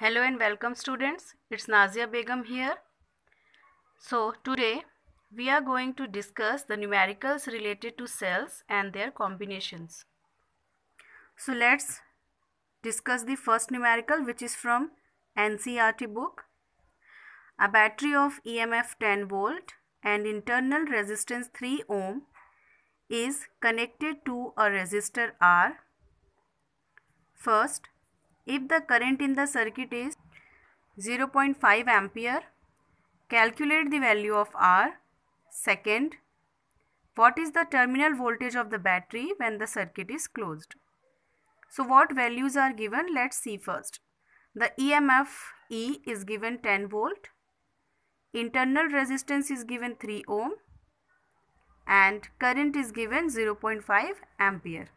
Hello and welcome students. It's Nazia Begum here. So today we are going to discuss the numericals related to cells and their combinations. So let's discuss the first numerical which is from NCERT book. A battery of EMF 10 volt and internal resistance 3 ohm is connected to a resistor R. First, if the current in the circuit is 0.5 ampere, calculate the value of R. Second, what is the terminal voltage of the battery when the circuit is closed? So what values are given? Let's see first. The EMF E is given 10 volt. Internal resistance is given 3 ohm and current is given 0.5 ampere.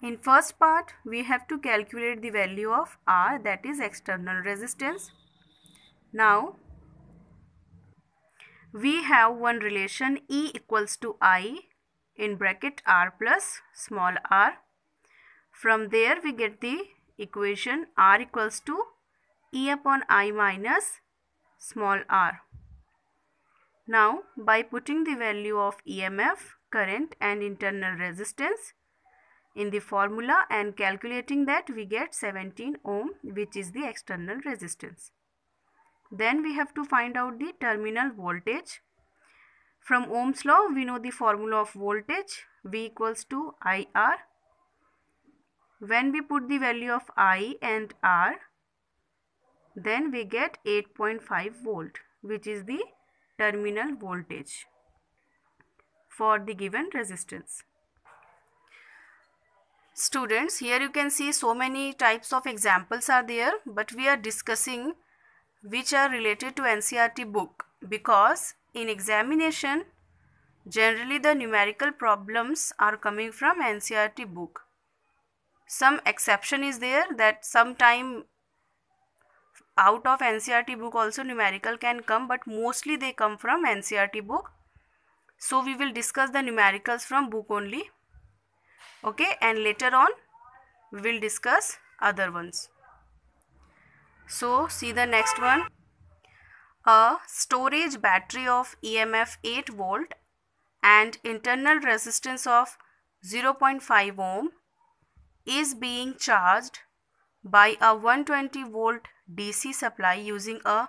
In first part, we have to calculate the value of R that is external resistance. Now, we have one relation E equals to I in bracket R plus small r. From there we get the equation R equals to E upon I minus small r. Now, by putting the value of EMF, current and internal resistance, in the formula and calculating that we get 17 ohm which is the external resistance. Then we have to find out the terminal voltage. From Ohm's law we know the formula of voltage V equals to IR. When we put the value of I and R then we get 8.5 volt which is the terminal voltage for the given resistance. Students, here you can see so many types of examples are there, but we are discussing which are related to NCERT book because in examination, generally the numerical problems are coming from NCERT book. Some exception is there that sometime out of NCERT book also numerical can come but mostly they come from NCERT book. So we will discuss the numericals from book only okay and later on we will discuss other ones. So see the next one. A storage battery of emf 8 volt and internal resistance of 0.5 ohm is being charged by a 120 volt dc supply using a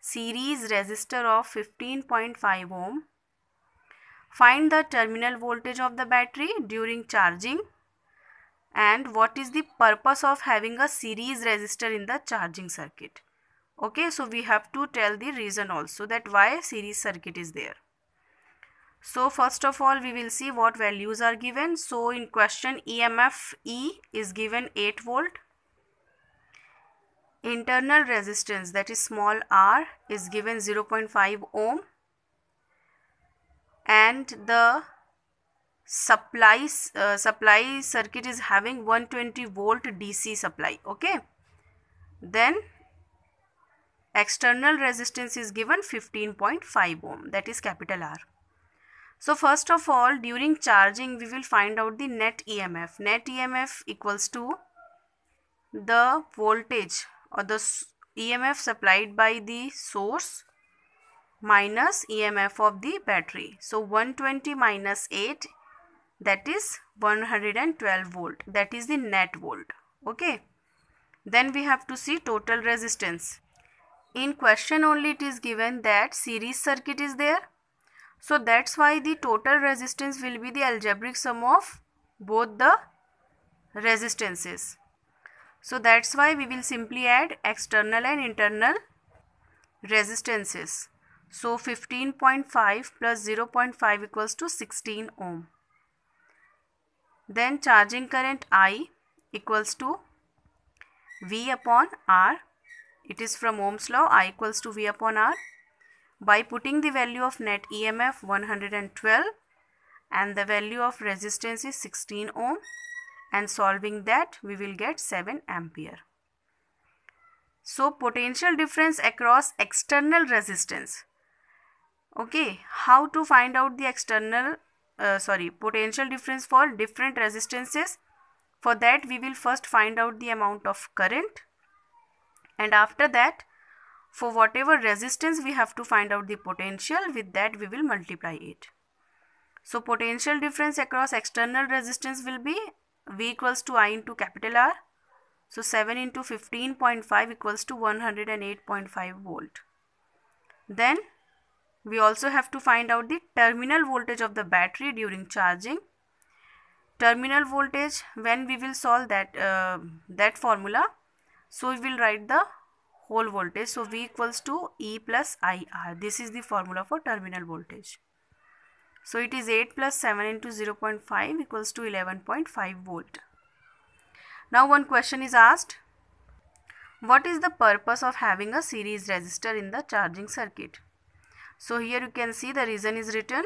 series resistor of 15.5 ohm Find the terminal voltage of the battery during charging and what is the purpose of having a series resistor in the charging circuit. Okay, so we have to tell the reason also that why series circuit is there. So first of all we will see what values are given. So in question EMF E is given 8 volt. Internal resistance that is small r is given 0.5 ohm and the supply uh, supply circuit is having 120 volt DC supply okay? Then external resistance is given 15.5 ohm that is capital R. So first of all during charging we will find out the net EMF net EMF equals to the voltage or the EMF supplied by the source minus EMF of the battery. So 120 minus 8 that is 112 volt. That is the net volt. Okay. Then we have to see total resistance. In question only it is given that series circuit is there. So that's why the total resistance will be the algebraic sum of both the resistances. So that's why we will simply add external and internal resistances so 15.5 plus 0.5 equals to 16 ohm. Then charging current I equals to V upon R. It is from Ohm's law I equals to V upon R. By putting the value of net EMF 112 and the value of resistance is 16 ohm and solving that we will get 7 ampere. So potential difference across external resistance okay how to find out the external uh, sorry potential difference for different resistances for that we will first find out the amount of current and after that for whatever resistance we have to find out the potential with that we will multiply it. So potential difference across external resistance will be V equals to I into capital R. So 7 into 15.5 equals to 108.5 volt. Then we also have to find out the terminal voltage of the battery during charging. Terminal voltage when we will solve that uh, that formula. So we will write the whole voltage. So V equals to E plus IR. This is the formula for terminal voltage. So it is 8 plus 7 into 0.5 equals to 11.5 volt. Now one question is asked. What is the purpose of having a series resistor in the charging circuit? So here you can see the reason is written.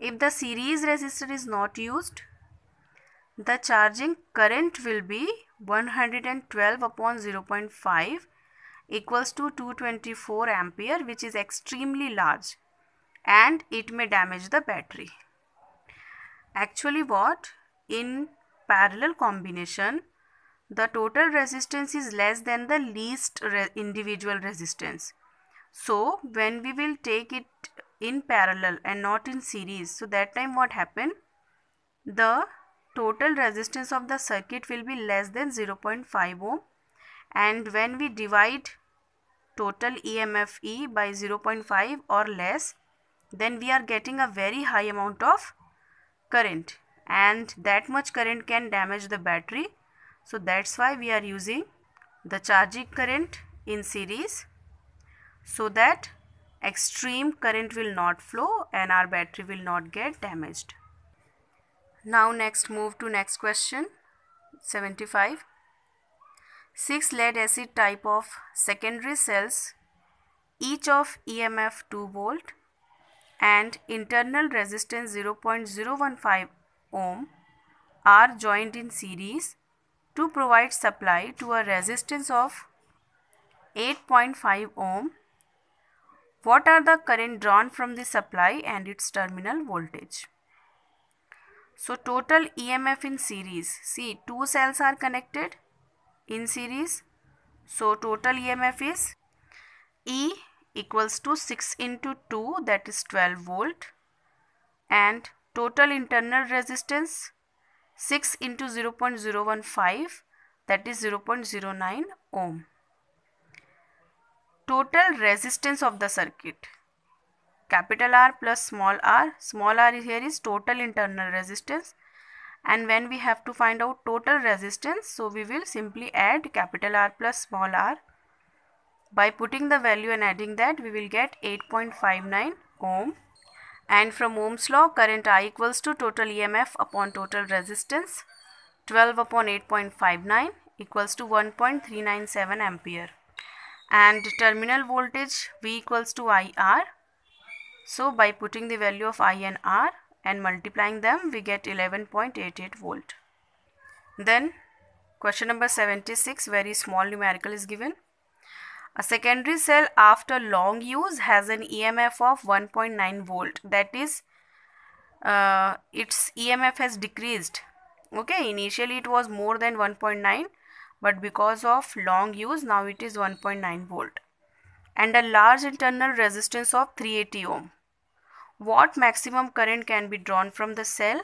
If the series resistor is not used, the charging current will be 112 upon 0.5 equals to 224 ampere which is extremely large and it may damage the battery. Actually what? In parallel combination, the total resistance is less than the least re individual resistance. So when we will take it in parallel and not in series, so that time what happen? The total resistance of the circuit will be less than 0.5 ohm. And when we divide total EMF E by 0.5 or less then we are getting a very high amount of current. And that much current can damage the battery. So that's why we are using the charging current in series so that extreme current will not flow and our battery will not get damaged now next move to next question 75 6 lead acid type of secondary cells each of EMF 2 volt and internal resistance 0.015 ohm are joined in series to provide supply to a resistance of 8.5 ohm. What are the current drawn from the supply and its terminal voltage? So total EMF in series. See two cells are connected in series. So total EMF is E equals to 6 into 2 that is 12 volt and total internal resistance 6 into 0.015 that is 0.09 ohm. Total resistance of the circuit. Capital R plus small r. Small r here is total internal resistance. And when we have to find out total resistance so we will simply add capital R plus small r. By putting the value and adding that we will get 8.59 ohm. And from Ohm's law current I equals to total EMF upon total resistance 12 upon 8.59 equals to 1.397 ampere and terminal voltage V equals to IR. So by putting the value of I and R and multiplying them we get 11.88 volt. Then question number 76 very small numerical is given. A secondary cell after long use has an EMF of 1.9 volt that is uh, its EMF has decreased okay initially it was more than 1.9 but because of long use now it is 1.9 volt and a large internal resistance of 380 ohm. What maximum current can be drawn from the cell?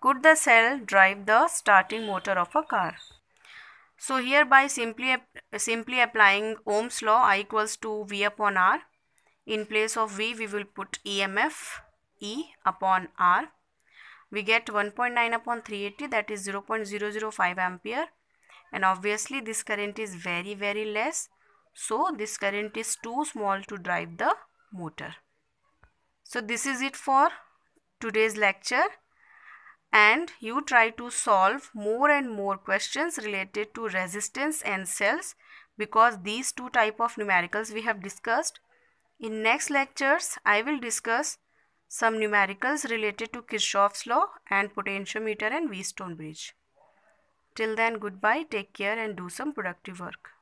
Could the cell drive the starting motor of a car? So here by simply, simply applying Ohm's law I equals to V upon R. In place of V we will put EMF E upon R. We get 1.9 upon 380 that is 0.005 ampere and obviously this current is very very less. So this current is too small to drive the motor. So this is it for today's lecture and you try to solve more and more questions related to resistance and cells because these two type of numericals we have discussed. In next lectures, I will discuss some numericals related to Kirchhoff's law and potentiometer and Wheatstone bridge. Till then, goodbye, take care and do some productive work.